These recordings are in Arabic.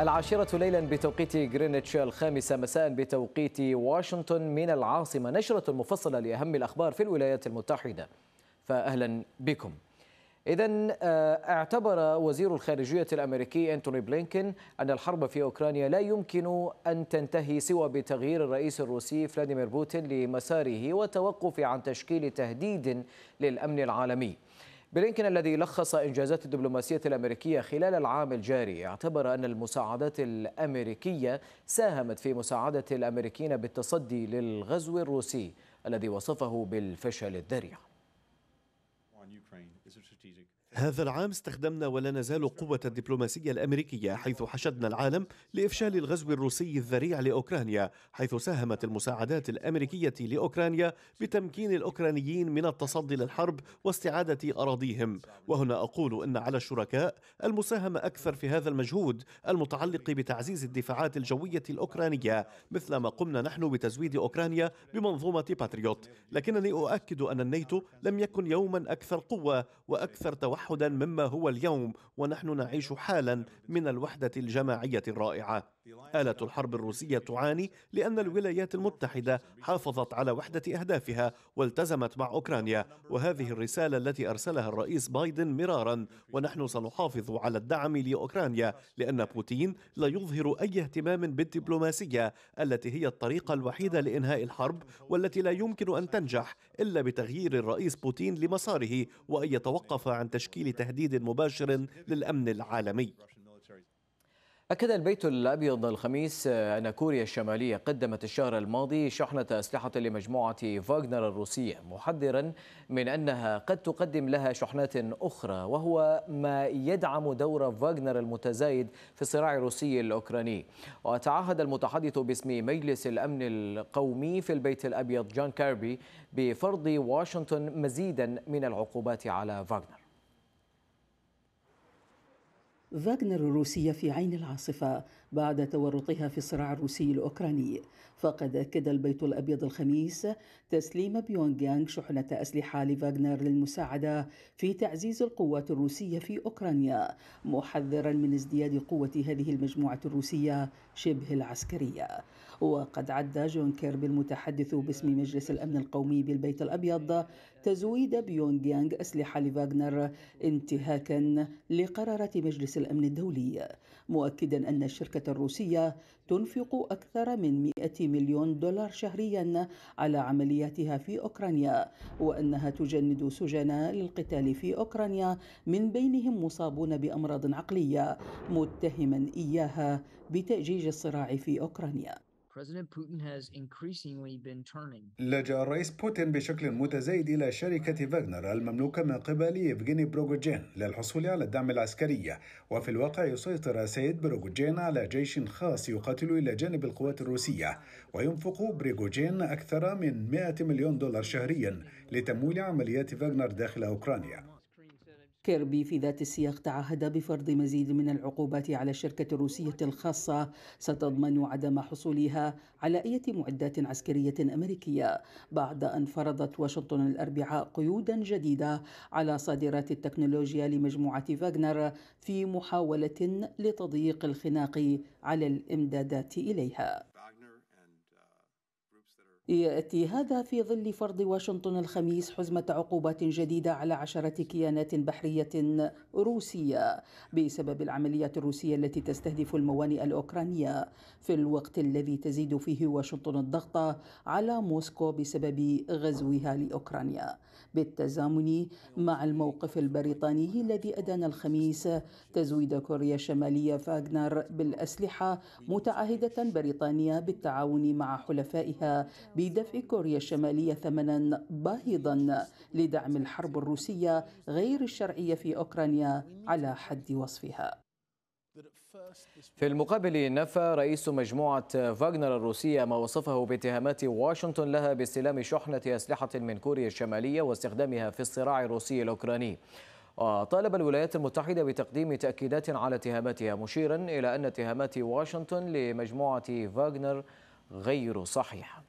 العاشرة ليلا بتوقيت جرينتش الخامسة مساء بتوقيت واشنطن من العاصمة. نشرة مفصلة لأهم الأخبار في الولايات المتحدة. فأهلا بكم. إذا اعتبر وزير الخارجية الأمريكي أنتوني بلينكين أن الحرب في أوكرانيا لا يمكن أن تنتهي سوى بتغيير الرئيس الروسي فلاديمير بوتين لمساره والتوقف عن تشكيل تهديد للأمن العالمي. بلينكين الذي لخص إنجازات الدبلوماسية الأمريكية خلال العام الجاري اعتبر أن المساعدات الأمريكية ساهمت في مساعدة الأمريكيين بالتصدي للغزو الروسي الذي وصفه بالفشل الذريع. هذا العام استخدمنا ولا نزال قوة الدبلوماسية الأمريكية حيث حشدنا العالم لإفشال الغزو الروسي الذريع لأوكرانيا حيث ساهمت المساعدات الأمريكية لأوكرانيا بتمكين الأوكرانيين من التصدي للحرب واستعادة أراضيهم. وهنا أقول أن على الشركاء المساهمة أكثر في هذا المجهود المتعلق بتعزيز الدفاعات الجوية الأوكرانية مثل ما قمنا نحن بتزويد أوكرانيا بمنظومة باتريوت لكنني أؤكد أن الناتو لم يكن يوما أكثر قوة وأكثر توحد توحدا مما هو اليوم ونحن نعيش حالا من الوحدة الجماعية الرائعة. آلة الحرب الروسية تعاني لأن الولايات المتحدة حافظت على وحدة أهدافها والتزمت مع أوكرانيا وهذه الرسالة التي أرسلها الرئيس بايدن مرارا. ونحن سنحافظ على الدعم لأوكرانيا لأن بوتين لا يظهر أي اهتمام بالدبلوماسية التي هي الطريقة الوحيدة لإنهاء الحرب والتي لا يمكن أن تنجح إلا بتغيير الرئيس بوتين لمساره وأن يتوقف عن تشكيل تهديد مباشر للأمن العالمي. أكد البيت الأبيض الخميس أن كوريا الشمالية قدمت الشهر الماضي شحنة أسلحة لمجموعة فاغنر الروسية محذرا من أنها قد تقدم لها شحنات أخرى وهو ما يدعم دور فاغنر المتزايد في الصراع الروسي الأوكراني. وتعهد المتحدث باسم مجلس الأمن القومي في البيت الأبيض جون كاربي بفرض واشنطن مزيدا من العقوبات على فاغنر. فاغنر الروسية في عين العاصفة بعد تورطها في الصراع الروسي الأوكراني. فقد أكد البيت الأبيض الخميس تسليم بيونغ يانغ شحنة أسلحة لفاغنر للمساعدة في تعزيز القوات الروسية في أوكرانيا محذرا من ازدياد قوة هذه المجموعة الروسية شبه العسكرية. وقد عد جون كيربي المتحدث باسم مجلس الأمن القومي بالبيت الأبيض تزويد بيونغ يانغ أسلحة لفاغنر انتهاكا لقرارات مجلس الأمن الدولي مؤكدا أن الشركة الروسية تنفق أكثر من 100 مليون دولار شهريا على عملياتها في أوكرانيا وأنها تجند سجناء للقتال في أوكرانيا من بينهم مصابون بأمراض عقلية متهما إياها بتأجيج الصراع في أوكرانيا. لجأ الرئيس بوتين بشكل متزايد إلى شركة فاغنر المملوكة من قبل يفغيني بروغوجين للحصول على الدعم العسكري. وفي الواقع يسيطر سيد بروغوجين على جيش خاص يقاتل إلى جانب القوات الروسية. وينفق بريغوجين أكثر من 100 مليون دولار شهريا لتمويل عمليات فاغنر داخل أوكرانيا. كيربي في ذات السياق تعهد بفرض مزيد من العقوبات على الشركة الروسية الخاصة. ستضمن عدم حصولها على أي معدات عسكرية أمريكية بعد أن فرضت واشنطن الأربعاء قيودا جديدة على صادرات التكنولوجيا لمجموعة فاغنر في محاولة لتضييق الخناق على الإمدادات إليها. يأتي هذا في ظل فرض واشنطن الخميس حزمة عقوبات جديدة على عشرة كيانات بحرية روسية بسبب العمليات الروسية التي تستهدف الموانئ الأوكرانية في الوقت الذي تزيد فيه واشنطن الضغط على موسكو بسبب غزوها لأوكرانيا. بالتزامن مع الموقف البريطاني الذي ادان الخميس. تزويد كوريا الشمالية فاغنر بالأسلحة متعهدة بريطانيا بالتعاون مع حلفائها بدفع كوريا الشمالية ثمنا باهظا لدعم الحرب الروسية غير الشرعية في أوكرانيا على حد وصفها. في المقابل نفى رئيس مجموعة فاغنر الروسية ما وصفه باتهامات واشنطن لها باستلام شحنة أسلحة من كوريا الشمالية واستخدامها في الصراع الروسي الأوكراني. وطالب الولايات المتحدة بتقديم تأكيدات على اتهاماتها مشيرا إلى أن اتهامات واشنطن لمجموعة فاغنر غير صحيحة.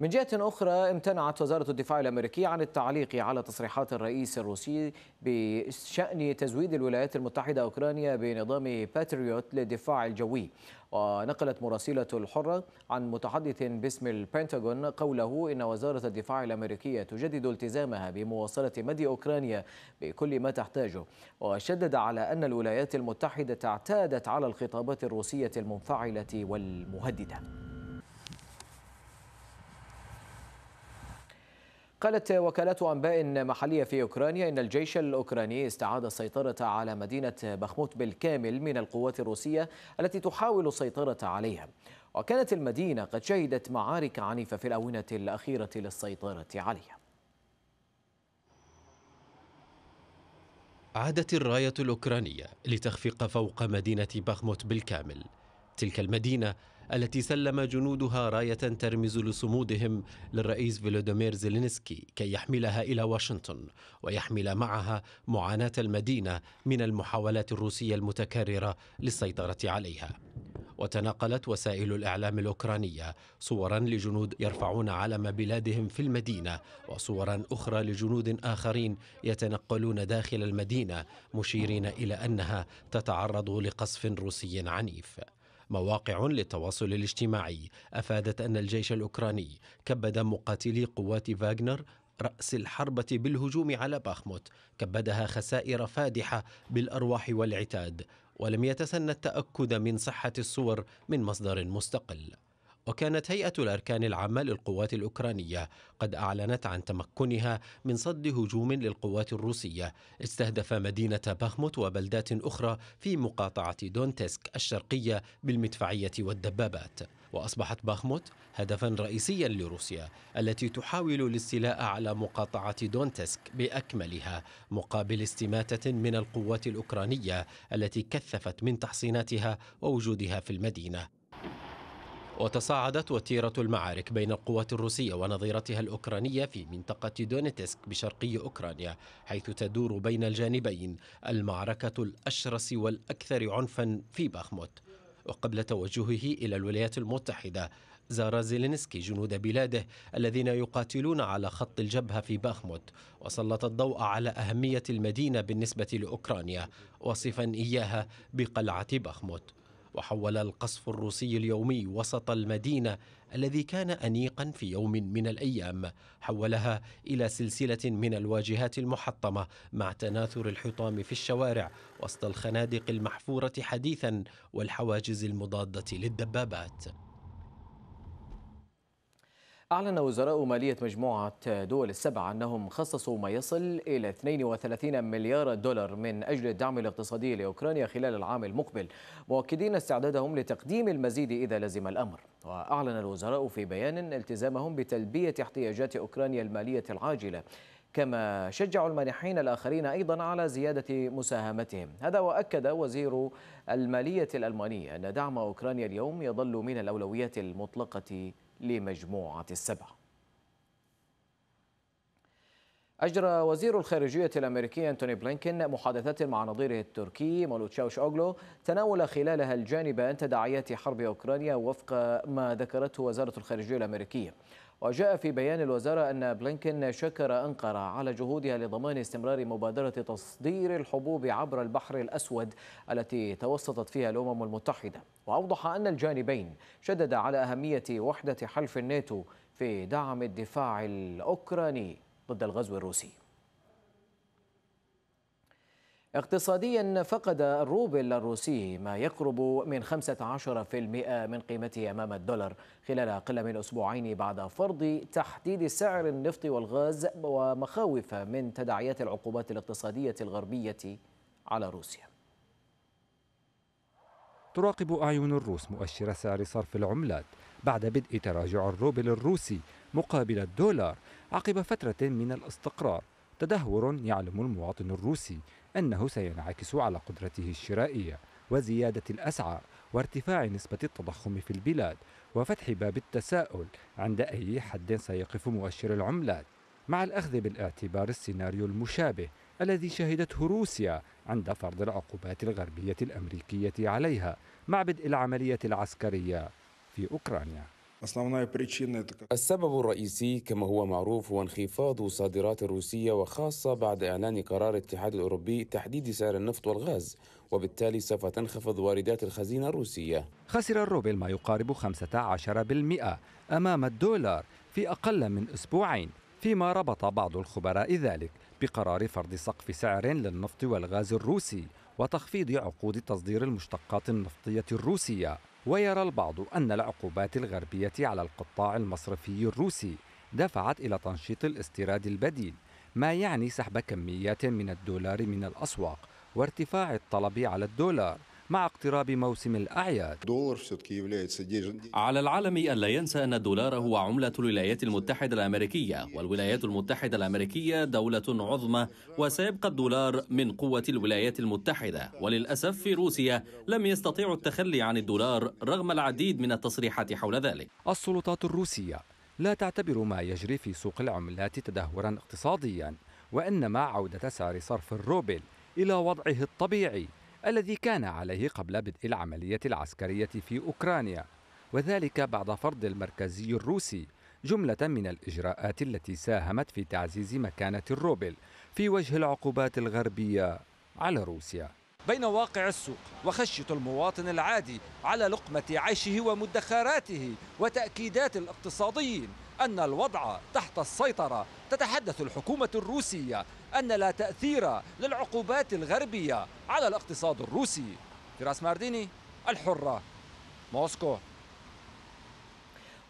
من جهة أخرى امتنعت وزارة الدفاع الأمريكية عن التعليق على تصريحات الرئيس الروسي بشأن تزويد الولايات المتحدة أوكرانيا بنظام باتريوت للدفاع الجوي. ونقلت مراسلة الحرة عن متحدث باسم البنتاغون قوله إن وزارة الدفاع الأمريكية تجدد التزامها بمواصلة مد أوكرانيا بكل ما تحتاجه. وشدد على أن الولايات المتحدة اعتادت على الخطابات الروسية المنفعلة والمهددة. قالت وكالات أنباء محلية في أوكرانيا إن الجيش الأوكراني استعاد السيطرة على مدينة بخموت بالكامل من القوات الروسية التي تحاول السيطرة عليها. وكانت المدينة قد شهدت معارك عنيفة في الآونة الأخيرة للسيطرة عليها. عادت الراية الأوكرانية لتخفق فوق مدينة بخموت بالكامل. تلك المدينة التي سلم جنودها راية ترمز لصمودهم للرئيس فولوديمير زيلينسكي كي يحملها إلى واشنطن ويحمل معها معاناة المدينة من المحاولات الروسية المتكررة للسيطرة عليها. وتناقلت وسائل الإعلام الأوكرانية صورا لجنود يرفعون علم بلادهم في المدينة وصورا أخرى لجنود آخرين يتنقلون داخل المدينة مشيرين إلى أنها تتعرض لقصف روسي عنيف. مواقع للتواصل الاجتماعي. أفادت أن الجيش الأوكراني كبد مقاتلي قوات فاغنر رأس الحربة بالهجوم على باخموت. كبدها خسائر فادحة بالأرواح والعتاد ولم يتسنى التأكد من صحة الصور من مصدر مستقل. وكانت هيئة الأركان العامة للقوات الأوكرانية قد أعلنت عن تمكنها من صد هجوم للقوات الروسية. استهدف مدينة باخموت وبلدات أخرى في مقاطعة دونتسك الشرقية بالمدفعية والدبابات. وأصبحت باخموت هدفا رئيسيا لروسيا التي تحاول الاستيلاء على مقاطعة دونيتسك بأكملها مقابل استماتة من القوات الأوكرانية التي كثفت من تحصيناتها ووجودها في المدينة. وتصاعدت وتيرة المعارك بين القوات الروسية ونظيرتها الأوكرانية في منطقة دونيتسك بشرقي أوكرانيا حيث تدور بين الجانبين المعركة الأشرس والأكثر عنفا في باخموت وقبل توجهه إلى الولايات المتحدة زار زيلينسكي جنود بلاده الذين يقاتلون على خط الجبهة في باخموت وسلط الضوء على أهمية المدينة بالنسبة لأوكرانيا وصفا إياها بقلعة باخموت وحول القصف الروسي اليومي وسط المدينة الذي كان أنيقا في يوم من الأيام حولها إلى سلسلة من الواجهات المحطمة مع تناثر الحطام في الشوارع وسط الخنادق المحفورة حديثا والحواجز المضادة للدبابات. أعلن وزراء مالية مجموعة دول السبع أنهم خصصوا ما يصل إلى 32 مليار دولار من أجل الدعم الاقتصادي لأوكرانيا خلال العام المقبل مؤكدين استعدادهم لتقديم المزيد إذا لزم الأمر. وأعلن الوزراء في بيان التزامهم بتلبية احتياجات أوكرانيا المالية العاجلة كما شجعوا المانحين الآخرين أيضا على زيادة مساهمتهم. هذا وأكد وزير المالية الألماني أن دعم أوكرانيا اليوم يظل من الأولويات المطلقة لمجموعة السبع أجرى وزير الخارجية الأمريكي أنتوني بلينكين محادثات مع نظيره التركي مولوتشاوش أوغلو تناول خلالها الجانب أن تداعيات حرب أوكرانيا وفق ما ذكرته وزارة الخارجية الأمريكية. وجاء في بيان الوزارة أن بلينكين شكر أنقرة على جهودها لضمان استمرار مبادرة تصدير الحبوب عبر البحر الأسود التي توسطت فيها الأمم المتحدة. وأوضح أن الجانبين شدد على أهمية وحدة حلف الناتو في دعم الدفاع الأوكراني ضد الغزو الروسي. اقتصاديا فقد الروبل الروسي ما يقرب من 15% من قيمته أمام الدولار خلال أقل من أسبوعين بعد فرض تحديد سعر النفط والغاز ومخاوف من تداعيات العقوبات الاقتصادية الغربية على روسيا. تراقب أعين الروس مؤشر سعر صرف العملات بعد بدء تراجع الروبل الروسي مقابل الدولار عقب فترة من الاستقرار. تدهور يعلم المواطن الروسي أنه سينعكس على قدرته الشرائية وزيادة الأسعار وارتفاع نسبة التضخم في البلاد وفتح باب التساؤل عند أي حد سيقف مؤشر العملات مع الأخذ بالاعتبار السيناريو المشابه الذي شهدته روسيا عند فرض العقوبات الغربية الأمريكية عليها مع بدء العملية العسكرية في أوكرانيا. السبب الرئيسي كما هو معروف هو انخفاض الصادرات الروسية وخاصة بعد إعلان قرار الاتحاد الأوروبي تحديد سعر النفط والغاز. وبالتالي سوف تنخفض واردات الخزينة الروسية. خسر الروبل ما يقارب 15% أمام الدولار في أقل من أسبوعين فيما ربط بعض الخبراء ذلك بقرار فرض سقف سعر للنفط والغاز الروسي وتخفيض عقود تصدير المشتقات النفطية الروسية. ويرى البعض أن العقوبات الغربية على القطاع المصرفي الروسي دفعت إلى تنشيط الاستيراد البديل ما يعني سحب كميات من الدولار من الأسواق وارتفاع الطلب على الدولار. مع اقتراب موسم الأعياد. على العالم ألا ينسى أن الدولار هو عملة الولايات المتحدة الأمريكية والولايات المتحدة الأمريكية دولة عظمى وسيبقى الدولار من قوة الولايات المتحدة. وللأسف في روسيا لم يستطيعوا التخلي عن الدولار رغم العديد من التصريحات حول ذلك. السلطات الروسية لا تعتبر ما يجري في سوق العملات تدهورا اقتصاديا وإنما عودة سعر صرف الروبل إلى وضعه الطبيعي الذي كان عليه قبل بدء العملية العسكرية في أوكرانيا وذلك بعد فرض المركزي الروسي جملة من الإجراءات التي ساهمت في تعزيز مكانة الروبل في وجه العقوبات الغربية على روسيا. بين واقع السوق وخشية المواطن العادي على لقمة عيشه ومدخراته وتأكيدات الاقتصاديين أن الوضع تحت السيطرة. تتحدث الحكومة الروسية أن لا تأثير للعقوبات الغربية على الاقتصاد الروسي. فراس مارديني الحرة موسكو.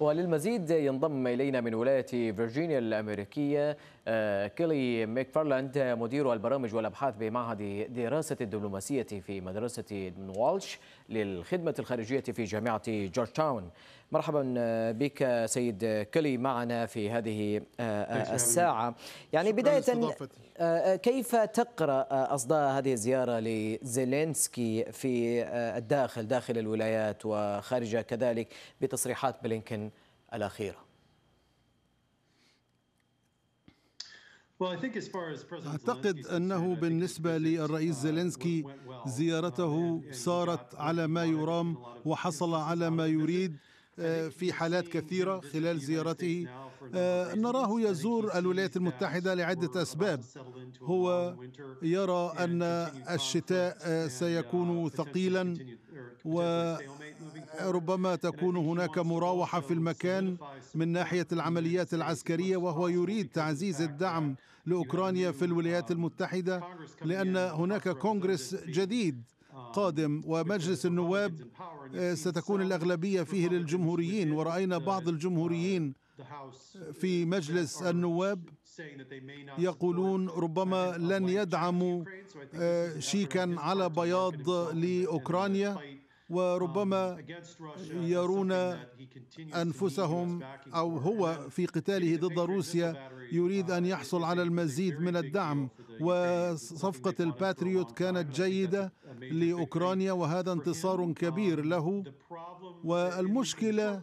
وللمزيد ينضم إلينا من ولاية فيرجينيا الأمريكية آه، كيلي ميكفارلاند مدير البرامج والأبحاث بمعهد دراسة الدبلوماسية في مدرسة والش للخدمة الخارجية في جامعة جورج تاون مرحبا بك سيد كيلي معنا في هذه آه، الساعة. يعني بداية آه، كيف تقرأ أصداء هذه الزيارة لزيلينسكي في الداخل داخل الولايات وخارجها كذلك بتصريحات بلينكن الأخيرة؟ أعتقد أنه بالنسبة للرئيس زيلينسكي زيارته صارت على ما يرام وحصل على ما يريد. في حالات كثيرة خلال زيارته. آه، نراه يزور الولايات المتحدة لعدة أسباب. هو يرى أن الشتاء آه، سيكون ثقيلا وربما تكون هناك مراوحة في المكان من ناحية العمليات العسكرية وهو يريد تعزيز الدعم لأوكرانيا في الولايات المتحدة لأن هناك كونغرس جديد قادم ومجلس النواب آه، ستكون الأغلبية فيه للجمهوريين. ورأينا بعض الجمهوريين في مجلس النواب يقولون ربما لن يدعموا آه، شيكا على بياض لأوكرانيا وربما يرون أنفسهم أو هو في قتاله ضد روسيا يريد أن يحصل على المزيد من الدعم. وصفقة الباتريوت كانت جيدة لأوكرانيا وهذا انتصار كبير له والمشكلة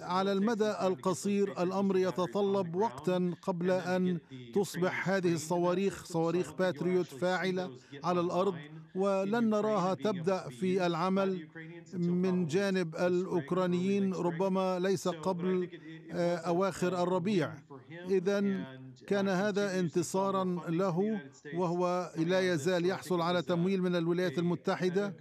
على المدى القصير الأمر يتطلب وقتا قبل أن تصبح هذه الصواريخ صواريخ باتريوت فاعلة على الأرض ولن نراها تبدأ في العمل من جانب الأوكرانيين ربما ليس قبل آه، أواخر الربيع. اذا كان هذا انتصارا له وهو لا يزال يحصل على تمويل من الولايات المتحدة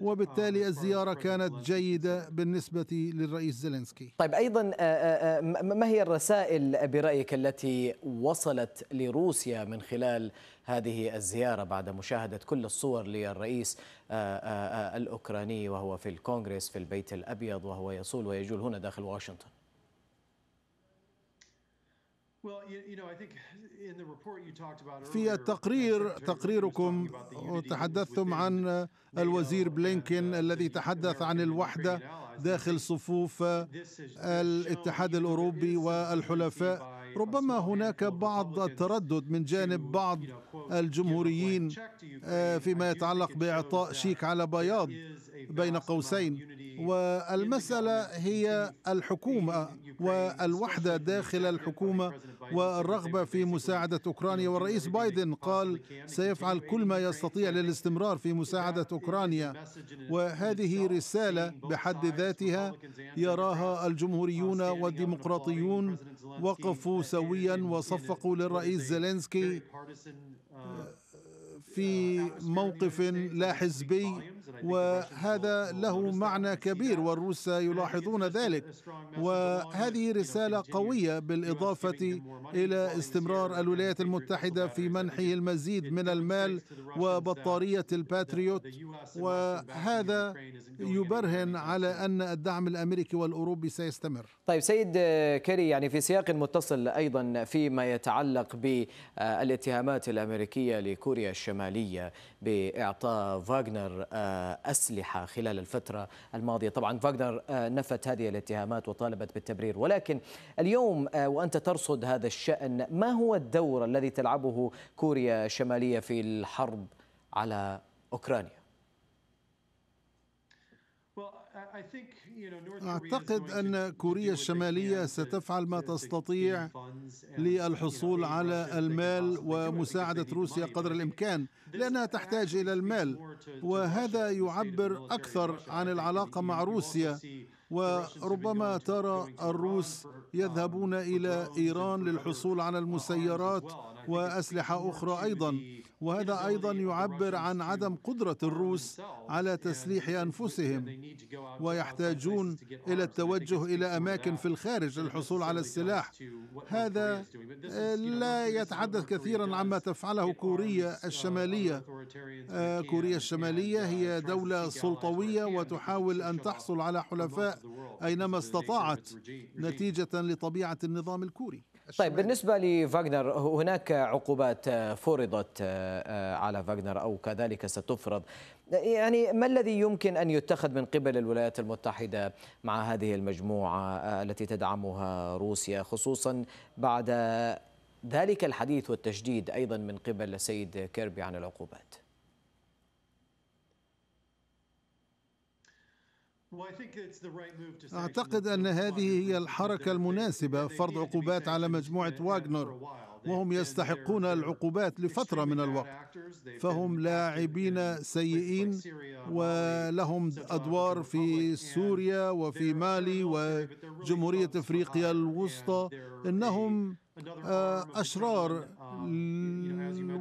وبالتالي الزيارة كانت جيدة بالنسبة للرئيس زيلينسكي. طيب أيضا آه، آه، ما هي الرسائل برأيك التي وصلت لروسيا من خلال هذه الزيارة بعد مشاهدة كل الصور للرئيس آه، آه، آه، الأوكراني وهو في الكونغرس في البيت الأبيض وهو يصول ويجول هنا داخل واشنطن؟ في التقرير تقريركم تحدثتم عن الوزير بلينكين الذي تحدث عن الوحدة داخل صفوف الاتحاد الأوروبي والحلفاء. ربما هناك بعض التردد من جانب بعض الجمهوريين آه، فيما يتعلق بإعطاء شيك على بياض. بين قوسين والمسألة هي الحكومة والوحدة داخل الحكومة والرغبة في مساعدة أوكرانيا. والرئيس بايدن قال سيفعل كل ما يستطيع للاستمرار في مساعدة أوكرانيا. وهذه رسالة بحد ذاتها يراها الجمهوريون والديمقراطيون وقفوا سويا وصفقوا للرئيس زيلينسكي في موقف لا حزبي وهذا له معنى كبير والروس يلاحظون ذلك. وهذه رسالة قوية بالإضافة إلى استمرار الولايات المتحدة في منحه المزيد من المال وبطارية الباتريوت. وهذا يبرهن على أن الدعم الأمريكي والأوروبي سيستمر. طيب سيد كيري يعني في سياق متصل أيضا فيما يتعلق بالاتهامات الأمريكية لكوريا الشمالية بإعطاء فاغنر أسلحة خلال الفترة الماضية. طبعا فاغنر نفت هذه الاتهامات وطالبت بالتبرير. ولكن اليوم وأنت ترصد هذا الشأن ما هو الدور الذي تلعبه كوريا الشمالية في الحرب على أوكرانيا؟ أعتقد أن كوريا الشمالية ستفعل ما تستطيع للحصول على المال ومساعدة روسيا قدر الإمكان. لأنها تحتاج إلى المال وهذا يعبر أكثر عن العلاقة مع روسيا. وربما ترى الروس يذهبون إلى إيران للحصول على المسيرات وأسلحة أخرى أيضا. وهذا أيضا يعبر عن عدم قدرة الروس على تسليح أنفسهم ويحتاجون إلى التوجه إلى أماكن في الخارج للحصول على السلاح. هذا لا يتحدث كثيرا عما تفعله كوريا الشمالية. كوريا الشمالية هي دولة سلطوية وتحاول أن تحصل على حلفاء أينما استطاعت نتيجة لطبيعة النظام الكوري. طيب بالنسبة لفاغنر هناك عقوبات فرضت على فاغنر أو كذلك ستفرض. يعني ما الذي يمكن أن يتخذ من قبل الولايات المتحدة مع هذه المجموعة التي تدعمها روسيا خصوصا بعد ذلك الحديث والتشديد أيضا من قبل السيد كيربي عن العقوبات؟ أعتقد أن هذه هي الحركة المناسبة فرض عقوبات على مجموعة واغنر. وهم يستحقون العقوبات لفترة من الوقت. فهم لاعبين سيئين ولهم أدوار في سوريا وفي مالي وجمهورية أفريقيا الوسطى. إنهم أشرار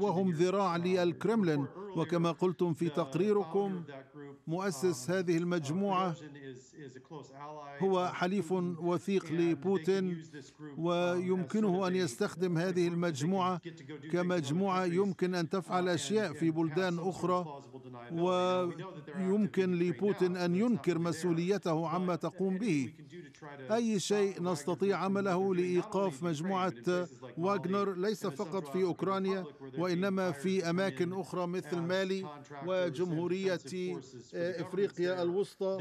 وهم ذراع للكرملين وكما قلتم في تقريركم مؤسس هذه المجموعة هو حليف وثيق لبوتين. ويمكنه أن يستخدم هذه المجموعة كمجموعة يمكن أن تفعل أشياء في بلدان أخرى. ويمكن لبوتين أن ينكر مسؤوليته عما تقوم به. أي شيء نستطيع عمله لإيقاف مجموعة واغنر ليس فقط في أوكرانيا وإنما في أماكن أخرى مثل مالي وجمهورية إفريقيا الوسطى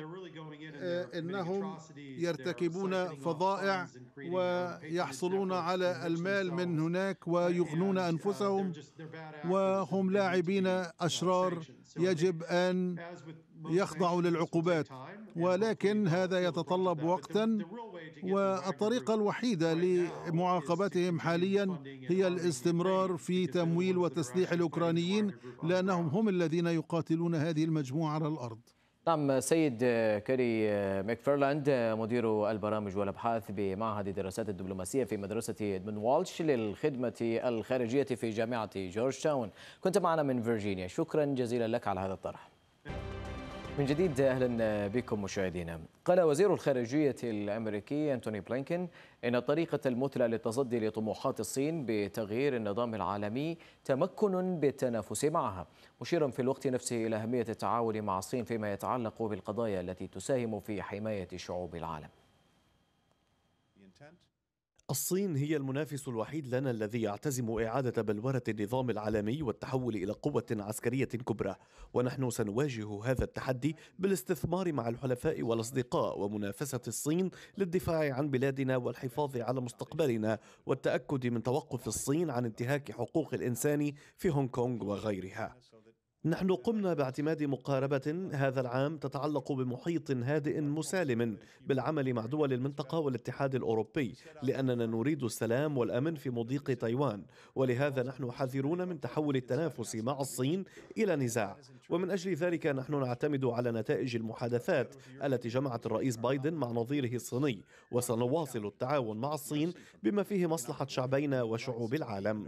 إنهم يرتكبون فظائع ويحصلون على المال من هناك ويغنون أنفسهم وهم لاعبين أشرار يجب أن يخضعوا للعقوبات. ولكن هذا يتطلب وقتا والطريقة الوحيدة لمعاقبتهم حاليا هي الاستمرار في تمويل وتسليح الأوكرانيين لأنهم هم الذين يقاتلون هذه المجموعة على الأرض. نعم سيد كاري ميكفيرلاند مدير البرامج والأبحاث بمعهد الدراسات الدبلوماسية في مدرسة ادموند والش للخدمة الخارجية في جامعة جورج تاون. كنت معنا من فيرجينيا. شكرا جزيلا لك على هذا الطرح. من جديد أهلا بكم مشاهدينا. قال وزير الخارجية الأمريكي أنتوني بلينكين إن الطريقة المثلى للتصدي لطموحات الصين بتغيير النظام العالمي تكمن بالتنافس معها، مشيرا في الوقت نفسه إلى أهمية التعاون مع الصين فيما يتعلق بالقضايا التي تساهم في حماية شعوب العالم. الصين هي المنافس الوحيد لنا الذي يعتزم إعادة بلورة النظام العالمي والتحول إلى قوة عسكرية كبرى. ونحن سنواجه هذا التحدي بالاستثمار مع الحلفاء والأصدقاء ومنافسة الصين للدفاع عن بلادنا والحفاظ على مستقبلنا والتأكد من توقف الصين عن انتهاك حقوق الإنسان في هونغ كونغ وغيرها. نحن قمنا باعتماد مقاربة هذا العام تتعلق بمحيط هادئ مسالم بالعمل مع دول المنطقة والاتحاد الأوروبي لأننا نريد السلام والأمن في مضيق تايوان. ولهذا نحن حذرون من تحول التنافس مع الصين إلى نزاع. ومن أجل ذلك نحن نعتمد على نتائج المحادثات التي جمعت الرئيس بايدن مع نظيره الصيني وسنواصل التعاون مع الصين بما فيه مصلحة شعبينا وشعوب العالم.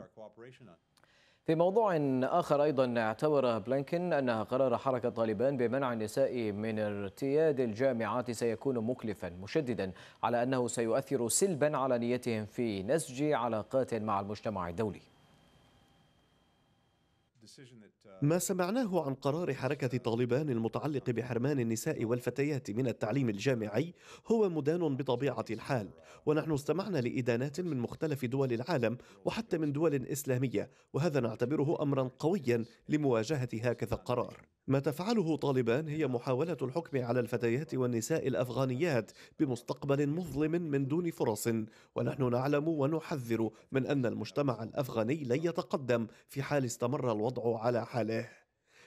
في موضوع آخر أيضا اعتبر بلينكن أن قرار حركة طالبان بمنع النساء من ارتياد الجامعات سيكون مكلفا مشددا على أنه سيؤثر سلبا على نيتهم في نسج علاقات مع المجتمع الدولي. ما سمعناه عن قرار حركة طالبان المتعلق بحرمان النساء والفتيات من التعليم الجامعي هو مدان بطبيعة الحال ونحن استمعنا لإدانات من مختلف دول العالم وحتى من دول إسلامية وهذا نعتبره أمرا قويا لمواجهة هكذا قرار. ما تفعله طالبان هي محاولة الحكم على الفتيات والنساء الأفغانيات بمستقبل مظلم من دون فرص ونحن نعلم ونحذر من أن المجتمع الأفغاني لن يتقدم في حال استمر الوضع على حاله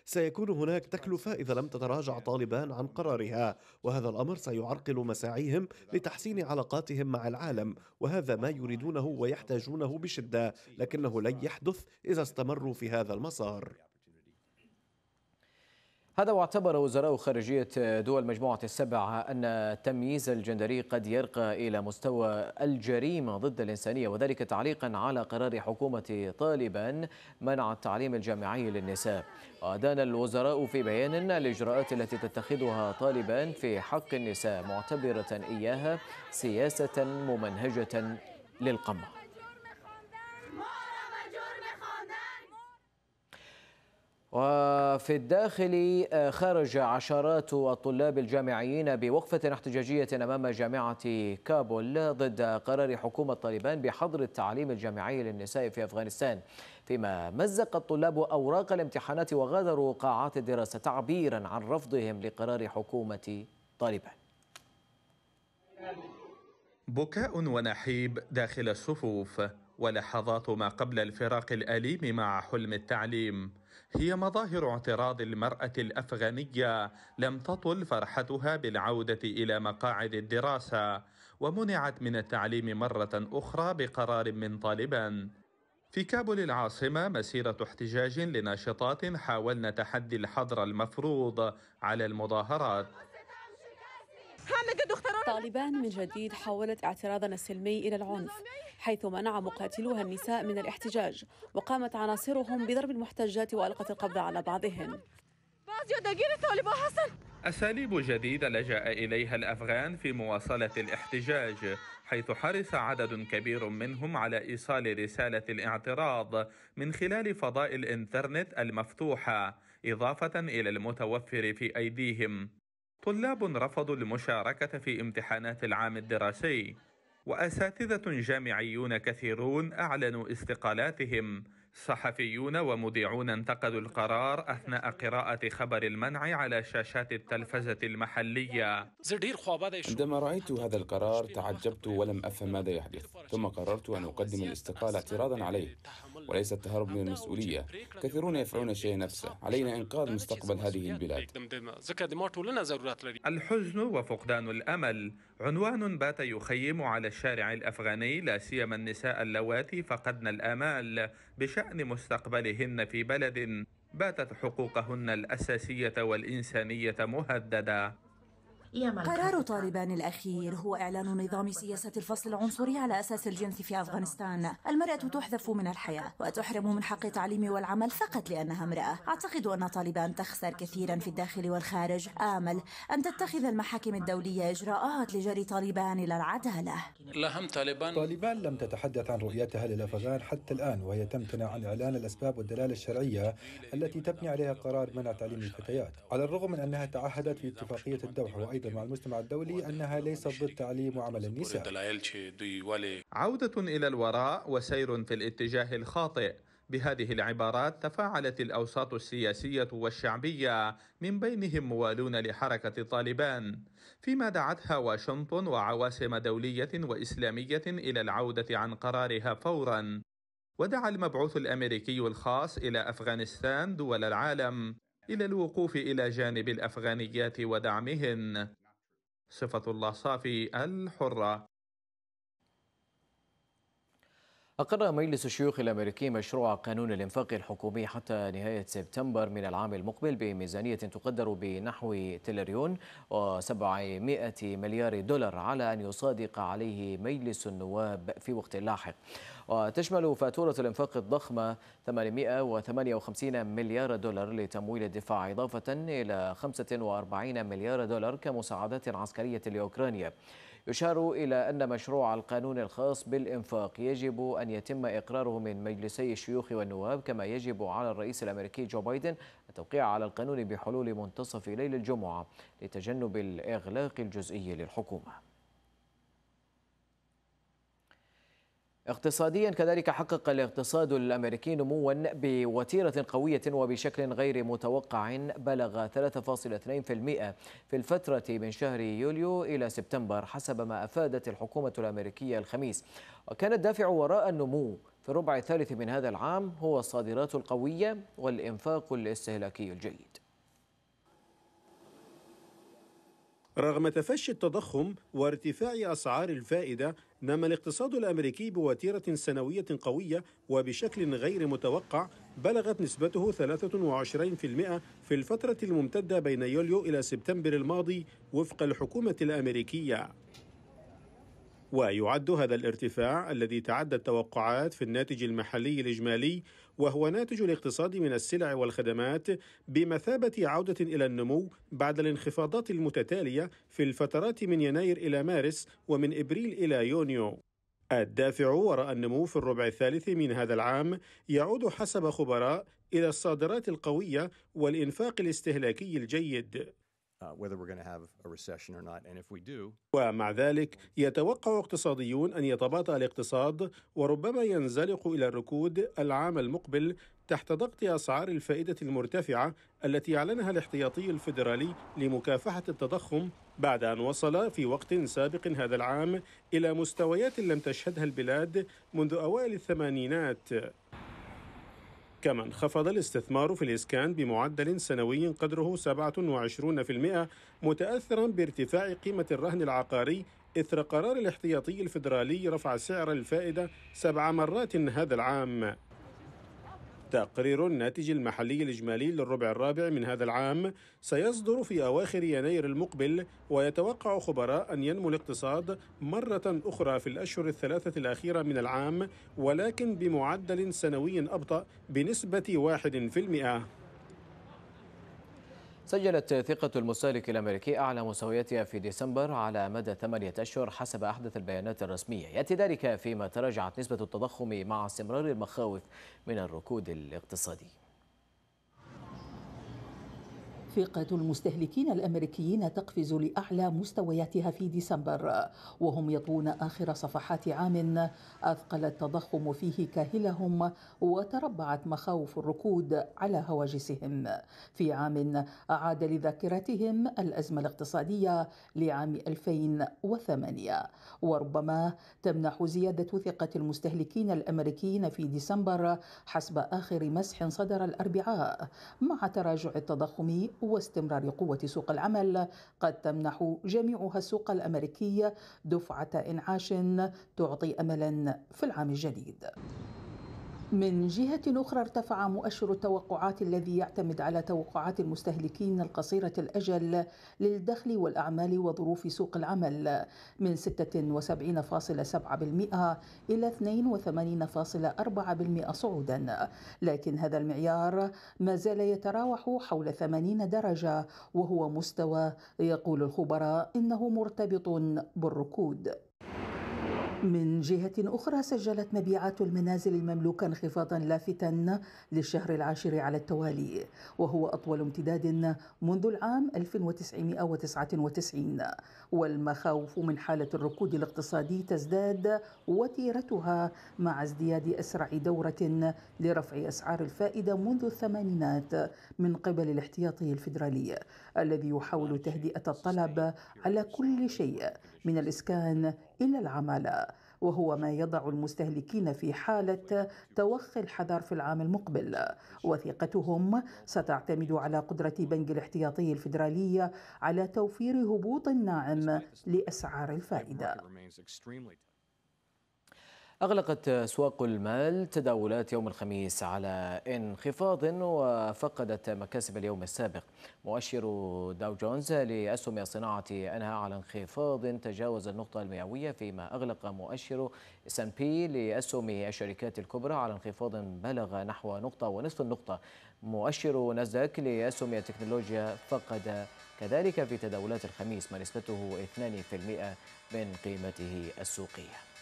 سيكون هناك تكلفة إذا لم تتراجع طالبان عن قرارها وهذا الأمر سيعرقل مساعيهم لتحسين علاقاتهم مع العالم وهذا ما يريدونه ويحتاجونه بشدة لكنه لن يحدث إذا استمروا في هذا المسار. هذا واعتبر وزراء خارجية دول مجموعة السبع أن التمييز الجندري قد يرقى إلى مستوى الجريمة ضد الإنسانية وذلك تعليقا على قرار حكومة طالبان منع التعليم الجامعي للنساء. وأدان الوزراء في بيان الإجراءات التي تتخذها طالبان في حق النساء معتبرة إياها سياسة ممنهجة للقمع وفي الداخل آه، خرج عشرات الطلاب الجامعيين بوقفة احتجاجية أمام جامعة كابول ضد قرار حكومة طالبان بحظر التعليم الجامعي للنساء في أفغانستان. فيما مزق الطلاب أوراق الامتحانات وغادروا قاعات الدراسة تعبيرا عن رفضهم لقرار حكومة طالبان. بكاء ونحيب داخل الصفوف ولحظات ما قبل الفراق الأليم مع حلم التعليم. هي مظاهر اعتراض المرأة الأفغانية لم تطل فرحتها بالعودة إلى مقاعد الدراسة ومنعت من التعليم مرة أخرى بقرار من طالبان في كابول العاصمة مسيرة احتجاج لناشطات حاولن تحدي الحظر المفروض على المظاهرات. طالبان من جديد حولت اعتراضنا السلمي إلى العنف حيث منع مقاتلوها النساء من الاحتجاج وقامت عناصرهم بضرب المحتجات وألقت القبض على بعضهن أساليب جديدة لجأ إليها الأفغان في مواصلة الاحتجاج حيث حرص عدد كبير منهم على إيصال رسالة الاعتراض من خلال فضاء الإنترنت المفتوحة إضافة إلى المتوفر في أيديهم. طلاب رفضوا المشاركة في امتحانات العام الدراسي وأساتذة جامعيون كثيرون أعلنوا استقالاتهم. صحفيون ومذيعون انتقدوا القرار أثناء قراءة خبر المنع على شاشات التلفزة المحلية. عندما رأيت هذا القرار تعجبت ولم أفهم ماذا يحدث ثم قررت أن أقدم الاستقالة اعتراضا عليه. وليس التهرب من المسؤولية. كثيرون يفعلون الشيء نفسه. علينا إنقاذ مستقبل هذه البلاد. الحزن وفقدان الأمل. عنوان بات يخيم على الشارع الأفغاني لا سيما النساء اللواتي فقدن الآمال بشأن مستقبلهن في بلد باتت حقوقهن الأساسية والإنسانية مهددة. قرار طالبان الأخير هو إعلان نظام سياسة الفصل العنصري على أساس الجنس في أفغانستان. المرأة تحذف من الحياة وتحرم من حق التعليم والعمل فقط لأنها امرأة. أعتقد أن طالبان تخسر كثيرا في الداخل والخارج. آمل أن تتخذ المحاكم الدولية إجراءات لجري طالبان إلى العدالة طالبان. لم تتحدث عن رؤيتها للأفغان حتى الآن وهي تمتنع عن إعلان الأسباب والدلالة الشرعية التي تبني عليها قرار منع تعليم الفتيات. على الرغم من أنها تعهدت في اتفاقية الدوحة وأيضا مع المجتمع الدولي أنها ليست ضد تعليم وعمل النساء. عودة إلى الوراء وسير في الاتجاه الخاطئ. بهذه العبارات تفاعلت الأوساط السياسية والشعبية من بينهم موالون لحركة طالبان. فيما دعتها واشنطن وعواسم دولية وإسلامية إلى العودة عن قرارها فورا. ودعا المبعوث الأمريكي الخاص إلى أفغانستان دول العالم. إلى الوقوف إلى جانب الأفغانيات ودعمهن. صفة الله صافي الحرة. أقر مجلس الشيوخ الأمريكي مشروع قانون الإنفاق الحكومي حتى نهاية سبتمبر من العام المقبل بميزانية تقدر بنحو تريليون و700 مليار دولار على أن يصادق عليه مجلس النواب في وقت لاحق. وتشمل فاتورة الإنفاق الضخمة 858 مليار دولار لتمويل الدفاع إضافة إلى 45 مليار دولار كمساعدات عسكرية لأوكرانيا. يشار إلى أن مشروع القانون الخاص بالإنفاق يجب أن يتم إقراره من مجلسي الشيوخ والنواب كما يجب على الرئيس الأمريكي جو بايدن التوقيع على القانون بحلول منتصف ليل الجمعة لتجنب الإغلاق الجزئي للحكومة. اقتصاديا كذلك حقق الاقتصاد الأمريكي نموا بوتيرة قوية وبشكل غير متوقع بلغ 3.2% في الفترة من شهر يوليو إلى سبتمبر حسب ما أفادت الحكومة الأمريكية الخميس. وكان الدافع وراء النمو في الربع الثالث من هذا العام هو الصادرات القوية والإنفاق الاستهلاكي الجيد. رغم تفشي التضخم وارتفاع أسعار الفائدة نما الاقتصاد الأمريكي بوتيرة سنوية قوية وبشكل غير متوقع بلغت نسبته 23% في الفترة الممتدة بين يوليو إلى سبتمبر الماضي وفق الحكومة الأمريكية. ويعد هذا الارتفاع الذي تعدى التوقعات في الناتج المحلي الإجمالي وهو ناتج الاقتصاد من السلع والخدمات بمثابة عودة إلى النمو بعد الانخفاضات المتتالية في الفترات من يناير إلى مارس ومن إبريل إلى يونيو. الدافع وراء النمو في الربع الثالث من هذا العام يعود حسب خبراء إلى الصادرات القوية والإنفاق الاستهلاكي الجيد. ومع ذلك يتوقع اقتصاديون أن يتباطأ الاقتصاد وربما ينزلق إلى الركود العام المقبل تحت ضغط أسعار الفائدة المرتفعة التي أعلنها الاحتياطي الفيدرالي لمكافحة التضخم بعد أن وصل في وقت سابق هذا العام إلى مستويات لم تشهدها البلاد منذ أوائل الثمانينات. كما انخفض الاستثمار في الإسكان بمعدل سنوي قدره 27% متأثرا بارتفاع قيمة الرهن العقاري إثر قرار الاحتياطي الفيدرالي رفع سعر الفائدة سبع مرات هذا العام. تقرير الناتج المحلي الإجمالي للربع الرابع من هذا العام سيصدر في أواخر يناير المقبل ويتوقع خبراء أن ينمو الاقتصاد مرة أخرى في الأشهر الثلاثة الأخيرة من العام ولكن بمعدل سنوي أبطأ بنسبة واحد في المئة. سجلت ثقة المستهلك الأمريكي أعلى مستوياتها في ديسمبر على مدى ثمانية أشهر حسب أحدث البيانات الرسمية. يأتي ذلك فيما تراجعت نسبة التضخم مع استمرار المخاوف من الركود الاقتصادي. ثقة المستهلكين الأمريكيين تقفز لأعلى مستوياتها في ديسمبر وهم يطوون آخر صفحات عام أثقل التضخم فيه كاهلهم وتربعت مخاوف الركود على هواجسهم. في عام أعاد لذاكرتهم الأزمة الاقتصادية لعام 2008 وربما تمنح زيادة ثقة المستهلكين الأمريكيين في ديسمبر حسب آخر مسح صدر الأربعاء مع تراجع التضخم واستمرار قوة سوق العمل. قد تمنح جميعها السوق الأمريكي دفعة إنعاش تعطي أملا في العام الجديد. من جهة أخرى ارتفع مؤشر التوقعات الذي يعتمد على توقعات المستهلكين القصيرة الأجل للدخل والأعمال وظروف سوق العمل من 76.7% إلى 82.4% صعودا. لكن هذا المعيار ما زال يتراوح حول 80 درجة وهو مستوى يقول الخبراء إنه مرتبط بالركود. من جهة أخرى سجلت مبيعات المنازل المملوكة انخفاضا لافتا للشهر العاشر على التوالي وهو أطول امتداد منذ العام 1999 والمخاوف من حالة الركود الاقتصادي تزداد وتيرتها مع ازدياد أسرع دورة لرفع أسعار الفائدة منذ الثمانينات من قبل الاحتياطي الفيدرالي الذي يحاول تهدئة الطلب على كل شيء من الإسكان إلى العمالة وهو ما يضع المستهلكين في حالة توخي الحذر في العام المقبل. وثقتهم ستعتمد على قدرة بنك الاحتياطي الفيدرالي على توفير هبوط ناعم لأسعار الفائدة. أغلقت أسواق المال تداولات يوم الخميس على انخفاض وفقدت مكاسب اليوم السابق. مؤشر داو جونز لأسهم الصناعة أنهى على انخفاض تجاوز النقطة المئوية فيما أغلق مؤشر S&P لأسهم الشركات الكبرى على انخفاض بلغ نحو نقطة ونصف النقطة. مؤشر نازداك لأسهم التكنولوجيا فقد كذلك في تداولات الخميس ما نسبته 2% من قيمته السوقية.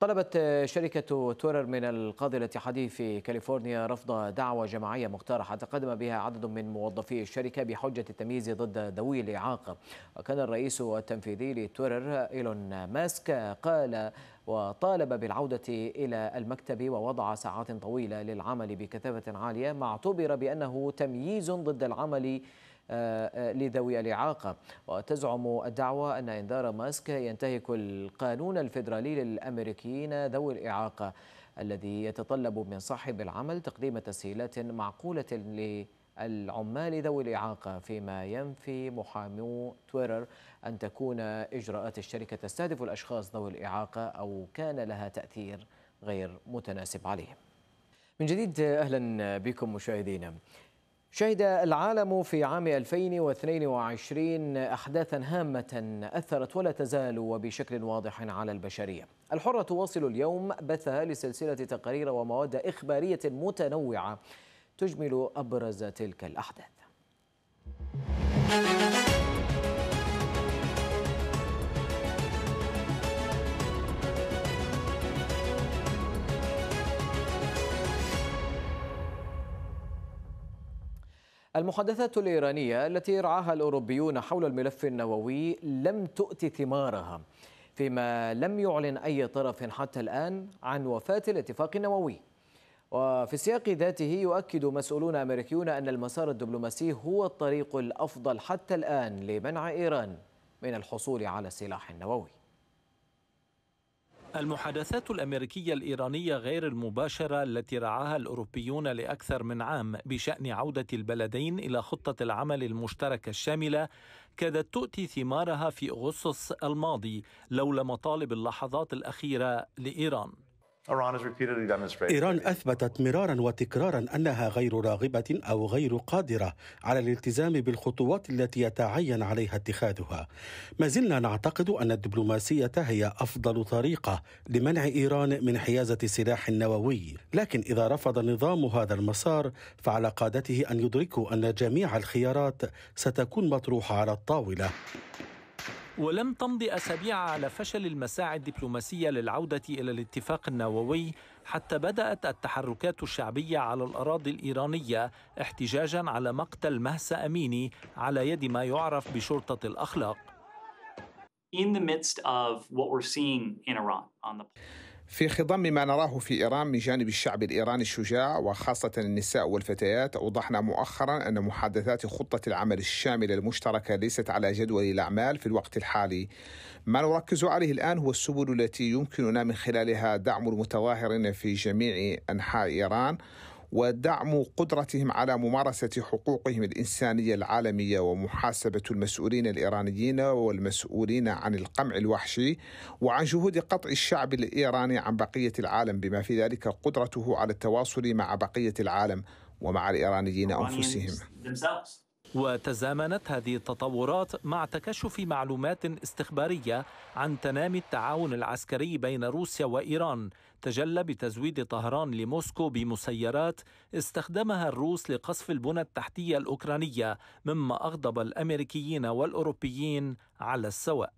طلبت شركة تويتر من القاضي الاتحادي في كاليفورنيا رفض دعوى جماعية مقترحة تقدم بها عدد من موظفي الشركة بحجة التمييز ضد ذوي الإعاقة. وكان الرئيس التنفيذي لتويتر إيلون ماسك قال وطالب بالعودة إلى المكتب ووضع ساعات طويلة للعمل بكثافة عالية ما اعتبر بأنه تمييز ضد العمل لذوي الإعاقة. وتزعم الدعوة أن إنذار ماسك ينتهك القانون الفيدرالي للأمريكيين ذوي الإعاقة الذي يتطلب من صاحب العمل تقديم تسهيلات معقولة للعمال ذوي الإعاقة فيما ينفي محامو تويتر أن تكون إجراءات الشركة تستهدف الأشخاص ذوي الإعاقة أو كان لها تأثير غير متناسب عليهم. من جديد أهلا بكم مشاهدينا. شهد العالم في عام 2022 أحداثا هامة أثرت ولا تزال وبشكل واضح على البشرية. الحرة تواصل اليوم بثها لسلسلة تقارير ومواد إخبارية متنوعة تجمل أبرز تلك الأحداث. المحادثات الإيرانية التي رعاها الأوروبيون حول الملف النووي لم تؤت ثمارها فيما لم يعلن أي طرف حتى الآن عن وفاة الاتفاق النووي. وفي السياق ذاته يؤكد مسؤولون أمريكيون أن المسار الدبلوماسي هو الطريق الأفضل حتى الآن لمنع إيران من الحصول على السلاح النووي. المحادثات الأمريكية الإيرانية غير المباشرة التي رعاها الأوروبيون لأكثر من عام بشأن عودة البلدين إلى خطة العمل المشتركة الشاملة كادت تؤتي ثمارها في أغسطس الماضي لولا مطالب اللحظات الأخيرة لإيران. إيران أثبتت مرارا وتكرارا أنها غير راغبة أو غير قادرة على الالتزام بالخطوات التي يتعين عليها اتخاذها. ما زلنا نعتقد أن الدبلوماسية هي أفضل طريقة لمنع إيران من حيازة سلاح نووي لكن إذا رفض النظام هذا المسار فعلى قادته أن يدركوا أن جميع الخيارات ستكون مطروحة على الطاولة. ولم تمض أسابيع على فشل المساعي الدبلوماسية للعودة إلى الاتفاق النووي حتى بدأت التحركات الشعبية على الأراضي الإيرانية احتجاجا على مقتل مهسا أميني على يد ما يعرف بشرطة الأخلاق. In the midst of what we're seeing in Iran on the في خضم ما نراه في إيران من جانب الشعب الإيراني الشجاع وخاصة النساء والفتيات. أوضحنا مؤخرا أن محادثات خطة العمل الشاملة المشتركة ليست على جدول الأعمال في الوقت الحالي. ما نركز عليه الآن هو السبل التي يمكننا من خلالها دعم المتظاهرين في جميع أنحاء إيران. ودعم قدرتهم على ممارسة حقوقهم الإنسانية العالمية ومحاسبة المسؤولين الإيرانيين والمسؤولين عن القمع الوحشي وعن جهود قطع الشعب الإيراني عن بقية العالم بما في ذلك قدرته على التواصل مع بقية العالم ومع الإيرانيين أنفسهم. وتزامنت هذه التطورات مع تكشف معلومات استخبارية عن تنامي التعاون العسكري بين روسيا وإيران. تجلى بتزويد طهران لموسكو بمسيرات استخدمها الروس لقصف البنى التحتية الأوكرانية مما أغضب الأمريكيين والأوروبيين على السواء.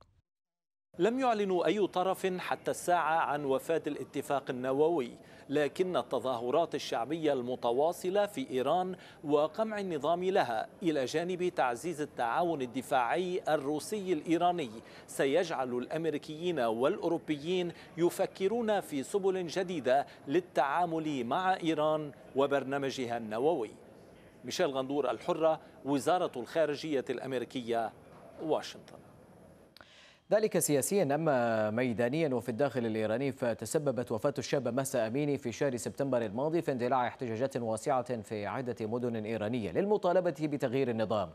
لم يعلنوا أي طرف حتى الساعة عن وفاة الاتفاق النووي لكن التظاهرات الشعبية المتواصلة في إيران وقمع النظام لها. إلى جانب تعزيز التعاون الدفاعي الروسي الإيراني سيجعل الأمريكيين والأوروبيين يفكرون في سبل جديدة للتعامل مع إيران وبرنامجها النووي. ميشيل غندور الحرة وزارة الخارجية الأمريكية واشنطن. ذلك سياسيا أما ميدانيا وفي الداخل الإيراني فتسببت وفاة الشاب مهسا أميني في شهر سبتمبر الماضي في اندلاع احتجاجات واسعة في عدة مدن إيرانية للمطالبة بتغيير النظام.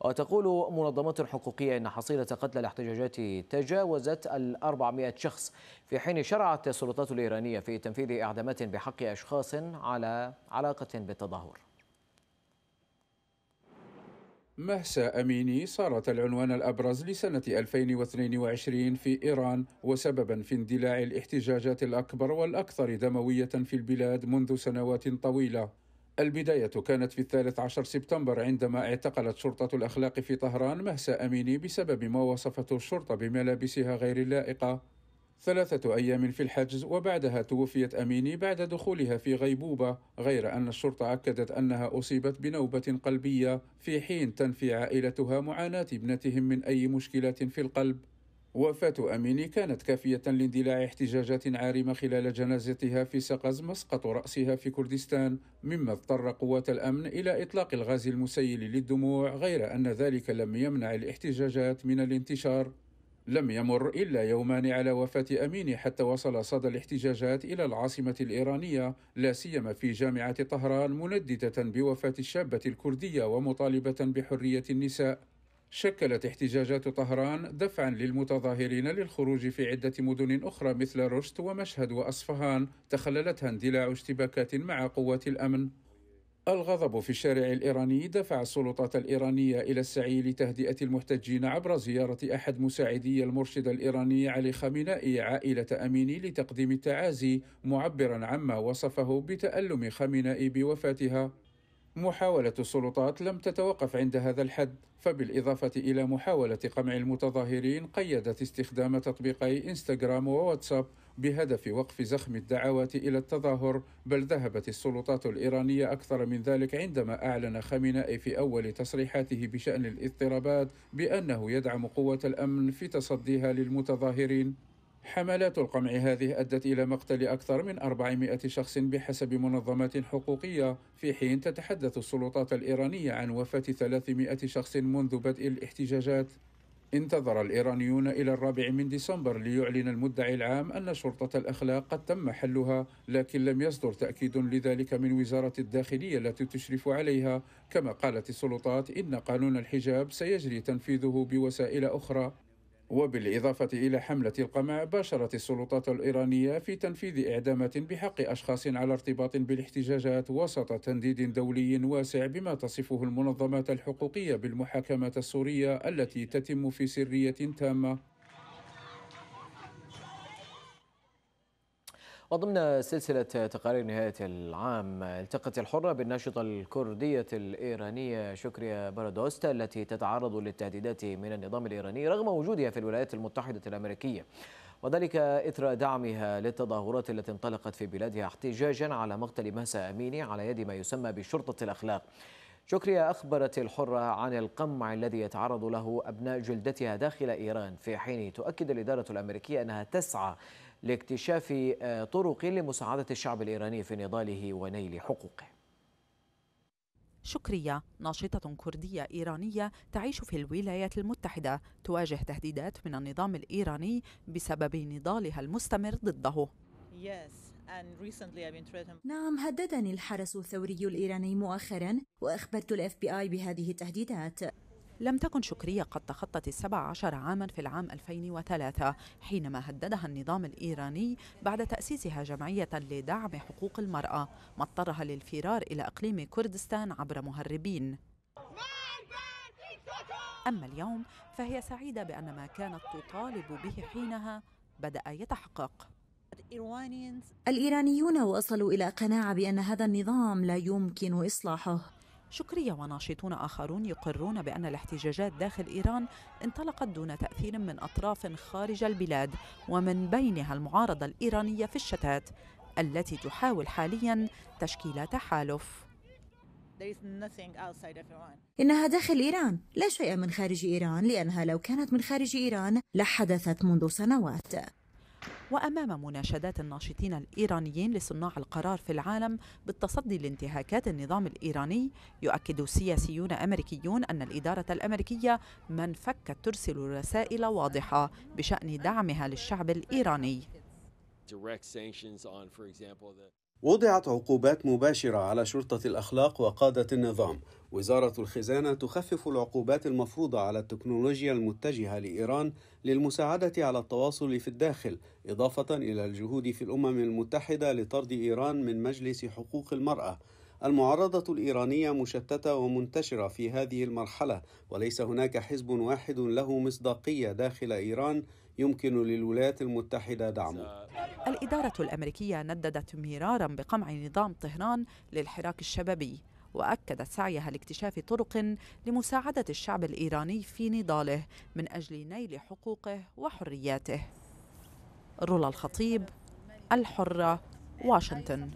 وتقول منظمات حقوقية إن حصيلة قتلى الاحتجاجات تجاوزت ال 400 شخص في حين شرعت السلطات الإيرانية في تنفيذ إعدامات بحق أشخاص على علاقة بالتظاهر. مهسا أميني صارت العنوان الأبرز لسنة 2022 في إيران وسببا في اندلاع الاحتجاجات الأكبر والأكثر دموية في البلاد منذ سنوات طويلة. البداية كانت في الثالث عشر سبتمبر عندما اعتقلت شرطة الأخلاق في طهران مهسا أميني بسبب ما وصفته الشرطة بملابسها غير اللائقة. ثلاثة أيام في الحجز وبعدها توفيت أميني بعد دخولها في غيبوبة غير أن الشرطة أكدت أنها أصيبت بنوبة قلبية في حين تنفي عائلتها معاناة ابنتهم من أي مشكلات في القلب. وفاة أميني كانت كافية لاندلاع احتجاجات عارمة خلال جنازتها في سقز مسقط رأسها في كردستان مما اضطر قوات الأمن إلى إطلاق الغاز المسيل للدموع غير أن ذلك لم يمنع الاحتجاجات من الانتشار. لم يمر إلا يومان على وفاة أميني حتى وصل صدى الاحتجاجات إلى العاصمة الإيرانية لا سيما في جامعة طهران منددة بوفاة الشابة الكردية ومطالبة بحرية النساء. شكلت احتجاجات طهران دفعا للمتظاهرين للخروج في عدة مدن أخرى مثل رشت ومشهد وأصفهان تخللتها اندلاع اشتباكات مع قوات الأمن. الغضب في الشارع الإيراني دفع السلطات الإيرانية إلى السعي لتهدئة المحتجين عبر زيارة أحد مساعدي المرشد الإيراني علي خامنائي عائلة أميني لتقديم التعازي معبرا عما وصفه بتألم خامنائي بوفاتها. محاولة السلطات لم تتوقف عند هذا الحد فبالإضافة إلى محاولة قمع المتظاهرين قيدت استخدام تطبيقي إنستغرام وواتساب بهدف وقف زخم الدعوات إلى التظاهر بل ذهبت السلطات الإيرانية أكثر من ذلك عندما أعلن خامنائي في أول تصريحاته بشأن الاضطرابات بأنه يدعم قوة الأمن في تصديها للمتظاهرين. حملات القمع هذه أدت إلى مقتل أكثر من 400 شخص بحسب منظمات حقوقية. في حين تتحدث السلطات الإيرانية عن وفاة 300 شخص منذ بدء الاحتجاجات. انتظر الإيرانيون إلى الرابع من ديسمبر ليعلن المدعي العام أن شرطة الأخلاق قد تم حلها لكن لم يصدر تأكيد لذلك من وزارة الداخلية التي تشرف عليها. كما قالت السلطات إن قانون الحجاب سيجري تنفيذه بوسائل أخرى. وبالإضافة إلى حملة القمع باشرت السلطات الإيرانية في تنفيذ إعدامات بحق أشخاص على ارتباط بالاحتجاجات وسط تنديد دولي واسع بما تصفه المنظمات الحقوقية بالمحاكمات السورية التي تتم في سرية تامة. وضمن سلسلة تقارير نهاية العام التقت الحرة بالناشطة الكردية الإيرانية شكريا بارادوستا التي تتعرض للتهديدات من النظام الإيراني رغم وجودها في الولايات المتحدة الأمريكية. وذلك إثر دعمها للتظاهرات التي انطلقت في بلادها احتجاجا على مقتل مهسا أميني على يد ما يسمى بشرطة الأخلاق. شكريا أخبرت الحرة عن القمع الذي يتعرض له أبناء جلدتها داخل إيران. في حين تؤكد الإدارة الأمريكية أنها تسعى لاكتشاف طرق لمساعدة الشعب الإيراني في نضاله ونيل حقوقه. شكرية. ناشطة كردية إيرانية تعيش في الولايات المتحدة. تواجه تهديدات من النظام الإيراني بسبب نضالها المستمر ضده. نعم هددني الحرس الثوري الإيراني مؤخرا وأخبرت الاف بي آي بهذه التهديدات. لم تكن شكرية قد تخطت السبع عشر عاما في العام 2003 حينما هددها النظام الإيراني بعد تأسيسها جمعية لدعم حقوق المرأة ما اضطرها للفرار إلى إقليم كردستان عبر مهربين. أما اليوم فهي سعيدة بأن ما كانت تطالب به حينها بدأ يتحقق. الإيرانيون وصلوا إلى قناعة بأن هذا النظام لا يمكن إصلاحه. شكرية وناشطون آخرون يقرون بأن الاحتجاجات داخل إيران انطلقت دون تأثير من أطراف خارج البلاد ومن بينها المعارضة الإيرانية في الشتات التي تحاول حاليا تشكيل تحالف إنها داخل إيران. لا شيء من خارج إيران لأنها لو كانت من خارج إيران لحدثت منذ سنوات. وأمام مناشدات الناشطين الإيرانيين لصناع القرار في العالم بالتصدي لانتهاكات النظام الإيراني يؤكد سياسيون أمريكيون أن الإدارة الأمريكية من فكت ترسل رسائل واضحة بشأن دعمها للشعب الإيراني. وضعت عقوبات مباشرة على شرطة الأخلاق وقادة النظام. وزارة الخزانة تخفف العقوبات المفروضة على التكنولوجيا المتجهة لإيران للمساعدة على التواصل في الداخل، إضافة إلى الجهود في الأمم المتحدة لطرد إيران من مجلس حقوق المرأة. المعارضة الإيرانية مشتتة ومنتشرة في هذه المرحلة، وليس هناك حزب واحد له مصداقية داخل إيران يمكن للولايات المتحدة دعمه. الإدارة الأمريكية نددت مرارا بقمع نظام طهران للحراك الشبابي واكدت سعيها لاكتشاف طرق لمساعدة الشعب الإيراني في نضاله من أجل نيل حقوقه وحرياته رولا الخطيب الحرة واشنطن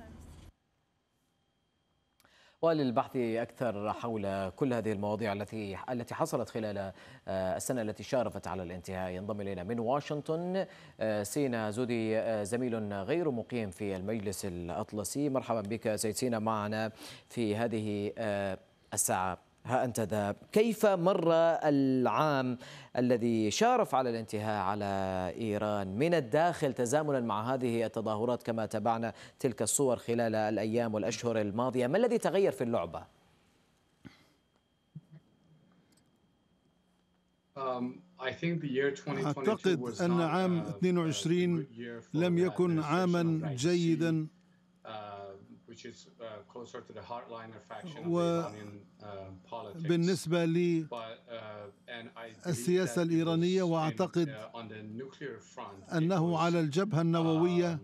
وللبحث أكثر حول كل هذه المواضيع التي التي حصلت خلال السنة التي شارفت على الانتهاء. ينضم إلينا من واشنطن سينا زودي زميل غير مقيم في المجلس الأطلسي. مرحبا بك سيد سينا معنا في هذه الساعة. ها أنت ذا كيف مر العام الذي شارف على الانتهاء على إيران؟ من الداخل تزامنا مع هذه التظاهرات كما تابعنا تلك الصور خلال الأيام والأشهر الماضية. ما الذي تغير في اللعبة؟ أعتقد أن عام 22 لم يكن عاما جيدا. وبالنسبة للسياسة الإيرانية وأعتقد أنه على الجبهة النووية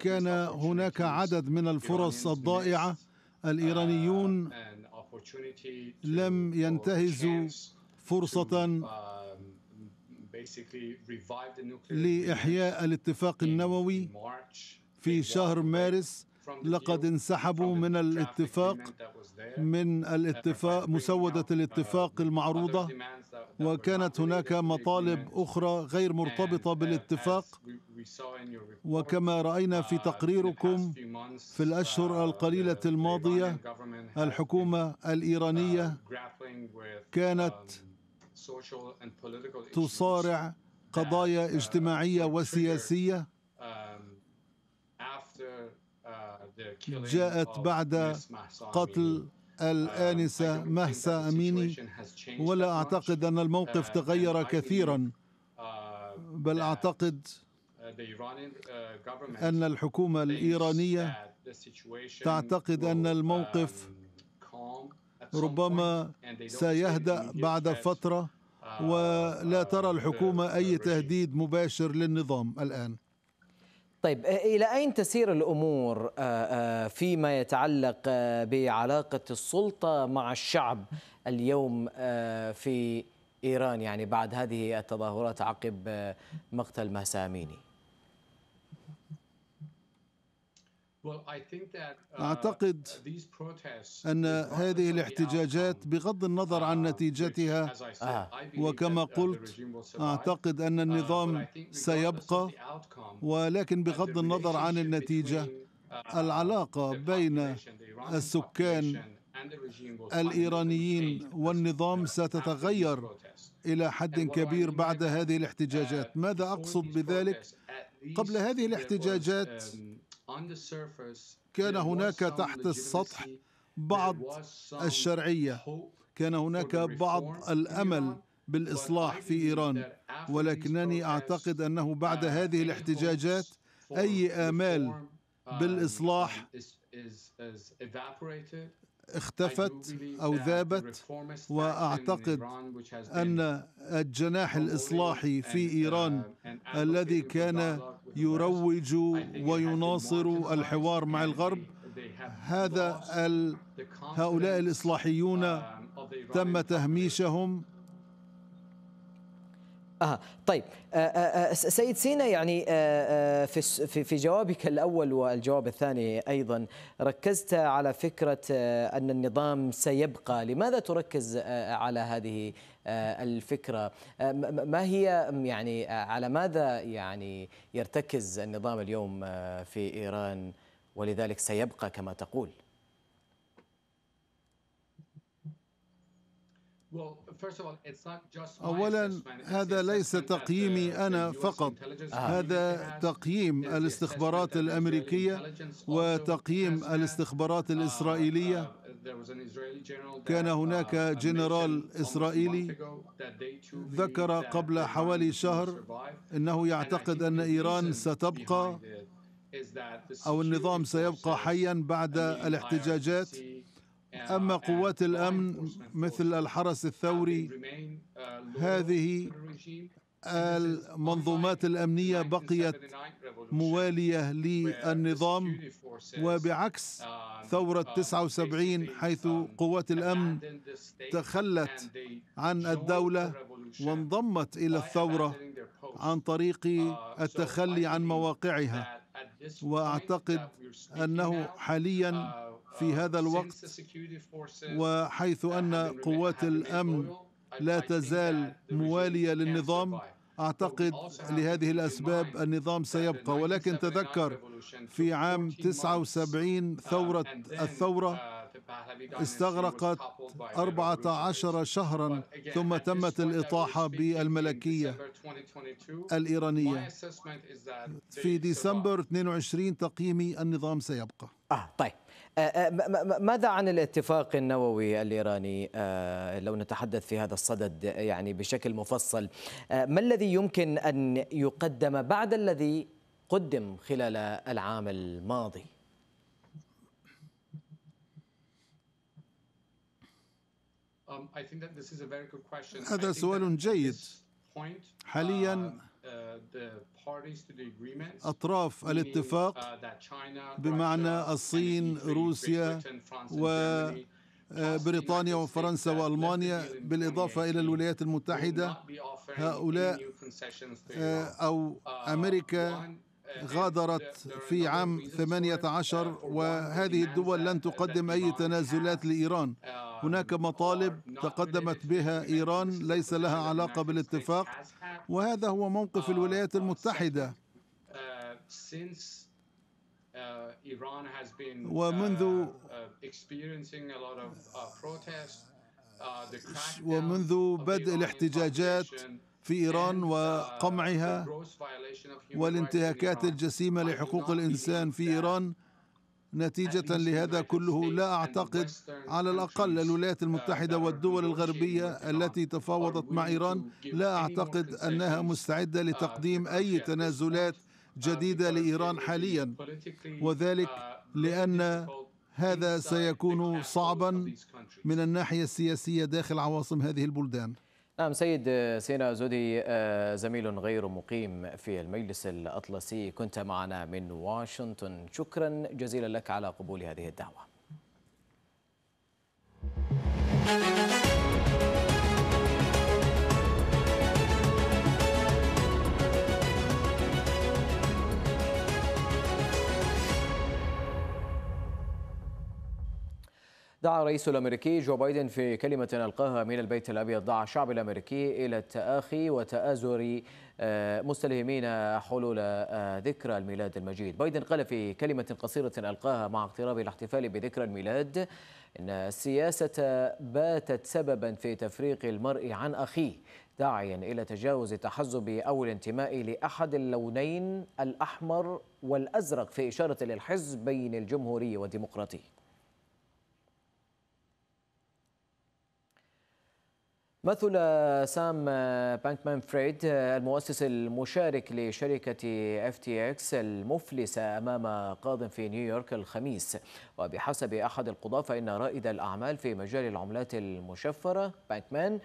كان هناك عدد من الفرص الضائعة الإيرانيون لم ينتهزوا فرصة لإحياء الاتفاق النووي. في شهر مارس لقد انسحبوا من الاتفاق من الاتفاق مسودة الاتفاق المعروضة وكانت هناك مطالب أخرى غير مرتبطة بالاتفاق. وكما رأينا في تقريركم في الأشهر القليلة الماضية الحكومة الإيرانية كانت تصارع قضايا اجتماعية وسياسية. جاءت بعد قتل الآنسة مهسا أميني ولا أعتقد أن الموقف تغير كثيرا. بل أعتقد أن الحكومة الإيرانية تعتقد أن الموقف ربما سيهدأ بعد فترة ولا ترى الحكومة أي تهديد مباشر للنظام الآن. طيب إلى أين تسير الأمور فيما يتعلق بعلاقة السلطة مع الشعب اليوم في إيران؟ يعني بعد هذه التظاهرات عقب مقتل مهسا أميني أعتقد أن هذه الاحتجاجات بغض النظر عن نتيجتها. وكما قلت أعتقد أن النظام سيبقى ولكن بغض النظر عن النتيجة العلاقة بين السكان الإيرانيين والنظام ستتغير إلى حد كبير بعد هذه الاحتجاجات؟ ماذا أقصد بذلك؟ قبل هذه الاحتجاجات كان هناك تحت السطح بعض الشرعية. كان هناك بعض الأمل بالإصلاح في إيران. ولكنني أعتقد أنه بعد هذه الاحتجاجات أي آمال بالإصلاح اختفت أو ذابت وأعتقد أن الجناح الإصلاحي في إيران الذي كان يروج ويناصر الحوار مع الغرب. هذا هؤلاء الإصلاحيون تم تهميشهم. أه طيب أه أه سيد سينا يعني في في جوابك الأول والجواب الثاني أيضا ركزت على فكرة أن النظام سيبقى، لماذا تركز على هذه الفكرة؟ ما هي يعني على ماذا يعني يرتكز النظام اليوم في إيران ولذلك سيبقى كما تقول؟ اولا هذا ليس تقييمي أنا فقط. هذا تقييم الاستخبارات الأمريكية وتقييم الاستخبارات الإسرائيلية. كان هناك جنرال إسرائيلي ذكر قبل حوالي شهر إنه يعتقد أن إيران ستبقى أو النظام سيبقى حيا بعد الاحتجاجات. أما قوات الأمن مثل الحرس الثوري هذه المنظومات الأمنية بقيت موالية للنظام وبعكس ثورة 79 حيث قوات الأمن تخلت عن الدولة وانضمت إلى الثورة عن طريق التخلي عن مواقعها. وأعتقد أنه حاليا في هذا الوقت وحيث أن قوات الأمن لا تزال موالية للنظام. أعتقد لهذه الأسباب النظام سيبقى. ولكن تذكر في عام 79 ثورة الثورة استغرقت 14 شهرا. ثم تمت الإطاحة بالملكية الإيرانية. في ديسمبر 22 تقييمي النظام سيبقى. آه طيب. ماذا عن الاتفاق النووي الإيراني؟ لو نتحدث في هذا الصدد يعني بشكل مفصل ما الذي يمكن أن يقدم بعد الذي قدم خلال العام الماضي؟ هذا سؤال جيد. حاليا أطراف الاتفاق بمعنى الصين روسيا وبريطانيا وفرنسا وألمانيا بالإضافة إلى الولايات المتحدة. هؤلاء أو أمريكا غادرت في عام 18 وهذه الدول لن تقدم أي تنازلات لإيران. هناك مطالب تقدمت بها إيران ليس لها علاقة بالاتفاق وهذا هو موقف الولايات المتحدة. ومنذ ومنذ بدء الاحتجاجات في إيران وقمعها والانتهاكات الجسيمة لحقوق الإنسان في إيران نتيجة لهذا كله لا أعتقد على الأقل الولايات المتحدة والدول الغربية التي تفاوضت مع إيران؟ لا أعتقد أنها مستعدة لتقديم أي تنازلات جديدة لإيران حاليا. وذلك لأن هذا سيكون صعبا من الناحية السياسية داخل عواصم هذه البلدان. نعم سيد سينا زودي زميل غير مقيم في المجلس الأطلسي. كنت معنا من واشنطن. شكرا جزيلا لك على قبول هذه الدعوة. دعا الرئيس الأمريكي جو بايدن في كلمة ألقاها من البيت الأبيض دعا الشعب الأمريكي إلى التآخي وتآزر مستلهمين حلول ذكرى الميلاد المجيد. بايدن قال في كلمة قصيرة ألقاها مع اقتراب الاحتفال بذكرى الميلاد إن السياسة باتت سببا في تفريق المرء عن أخيه داعيا إلى تجاوز التحزب أو الانتماء لأحد اللونين الأحمر والأزرق في إشارة للحزبين الجمهوري والديمقراطي. مثل سام بانكمان فريد المؤسس المشارك لشركة FTX المفلسة أمام قاض في نيويورك الخميس. وبحسب أحد القضاة فإن رائد الأعمال في مجال العملات المشفرة بانكمان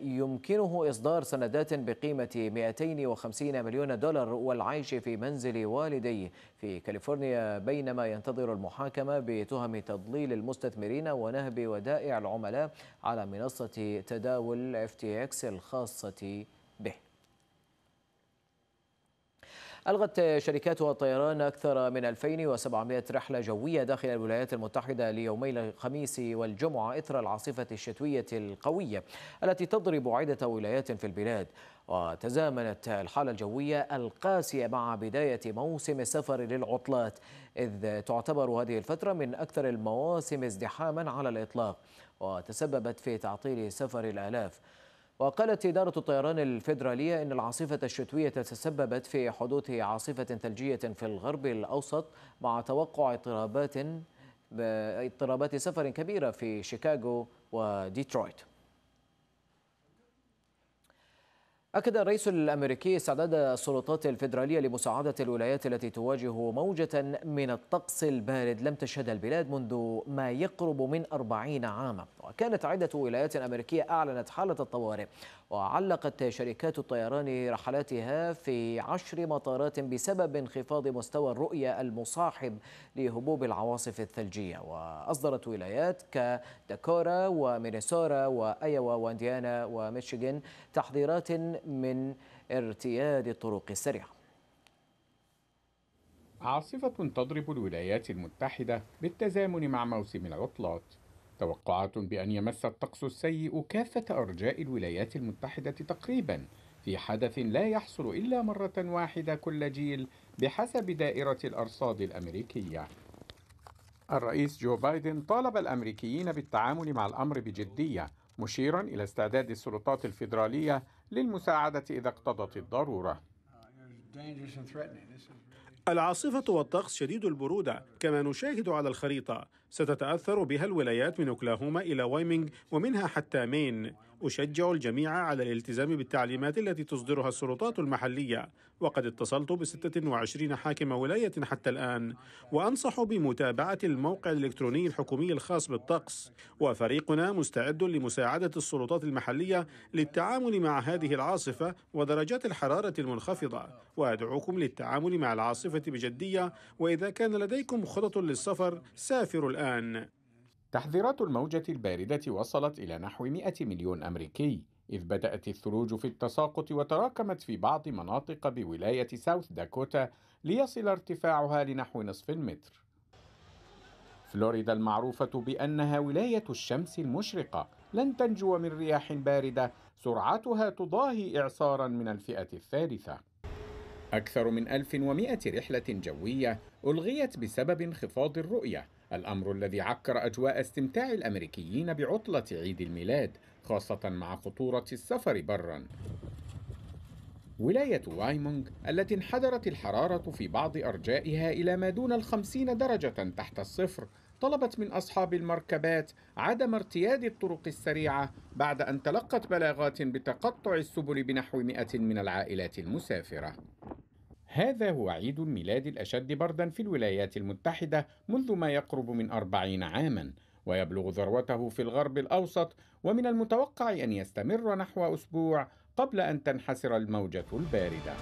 يمكنه إصدار سندات بقيمة 250 مليون دولار والعيش في منزل والديه في كاليفورنيا بينما ينتظر المحاكمة بتهم تضليل المستثمرين ونهب ودائع العملاء على منصة تداول FTX الخاصة به. ألغت شركات الطيران أكثر من 2700 رحلة جوية داخل الولايات المتحدة ليومي الخميس والجمعة إثر العاصفة الشتوية القوية التي تضرب عدة ولايات في البلاد. وتزامنت الحالة الجوية القاسية مع بداية موسم السفر للعطلات إذ تعتبر هذه الفترة من أكثر المواسم ازدحاما على الإطلاق وتسببت في تعطيل سفر الآلاف. وقالت إدارة الطيران الفيدرالية إن العاصفة الشتوية تسببت في حدوث عاصفة ثلجية في الغرب الأوسط مع توقع اضطرابات اضطرابات سفر كبيرة في شيكاغو وديترويت. أكد الرئيس الأمريكي استعداد السلطات الفيدرالية لمساعدة الولايات التي تواجه موجة من الطقس البارد لم تشهدها البلاد منذ ما يقرب من أربعين عاما. وكانت عدة ولايات أمريكية أعلنت حالة الطوارئ. وعلقت شركات الطيران رحلاتها في عشر مطارات بسبب انخفاض مستوى الرؤية المصاحب لهبوب العواصف الثلجية. وأصدرت ولايات كداكورا ومينيسورا وأيوا وإنديانا وميشيغان تحذيرات من ارتياد الطرق السريعة. عاصفة تضرب الولايات المتحدة بالتزامن مع موسم العطلات. توقعات بأن يمس الطقس السيء كافة أرجاء الولايات المتحدة تقريبا في حدث لا يحصل إلا مرة واحدة كل جيل بحسب دائرة الأرصاد الأمريكية. الرئيس جو بايدن طالب الأمريكيين بالتعامل مع الأمر بجدية مشيرا إلى استعداد السلطات الفيدرالية للمساعدة إذا اقتضت الضرورة. العاصفة والطقس شديد البرودة كما نشاهد على الخريطة. ستتأثر بها الولايات من أوكلاهوما إلى وايمينغ ومنها حتى مين. أشجع الجميع على الالتزام بالتعليمات التي تصدرها السلطات المحلية. وقد اتصلت ب 26 حاكم ولاية حتى الآن. وأنصح بمتابعة الموقع الإلكتروني الحكومي الخاص بالطقس. وفريقنا مستعد لمساعدة السلطات المحلية للتعامل مع هذه العاصفة ودرجات الحرارة المنخفضة. وأدعوكم للتعامل مع العاصفة بجدية. وإذا كان لديكم خطط للسفر سافروا الآن تحذيرات الموجة الباردة وصلت إلى نحو 100 مليون أمريكي إذ بدأت الثلوج في التساقط وتراكمت في بعض مناطق بولاية ساوث داكوتا ليصل ارتفاعها لنحو نصف المتر. فلوريدا المعروفة بأنها ولاية الشمس المشرقة لن تنجو من رياح باردة سرعتها تضاهي إعصارا من الفئة الثالثة. أكثر من 1100 رحلة جوية ألغيت بسبب انخفاض الرؤية الأمر الذي عكر أجواء استمتاع الأمريكيين بعطلة عيد الميلاد خاصة مع خطورة السفر برا. ولاية وايمونغ التي انحدرت الحرارة في بعض أرجائها إلى ما دون الخمسين درجة تحت الصفر طلبت من أصحاب المركبات عدم ارتياد الطرق السريعة بعد أن تلقت بلاغات بتقطع السبل بنحو مئة من العائلات المسافرة. هذا هو عيد الميلاد الأشد بردا في الولايات المتحدة منذ ما يقرب من أربعين عاما ويبلغ ذروته في الغرب الأوسط ومن المتوقع أن يستمر نحو أسبوع قبل أن تنحسر الموجة الباردة.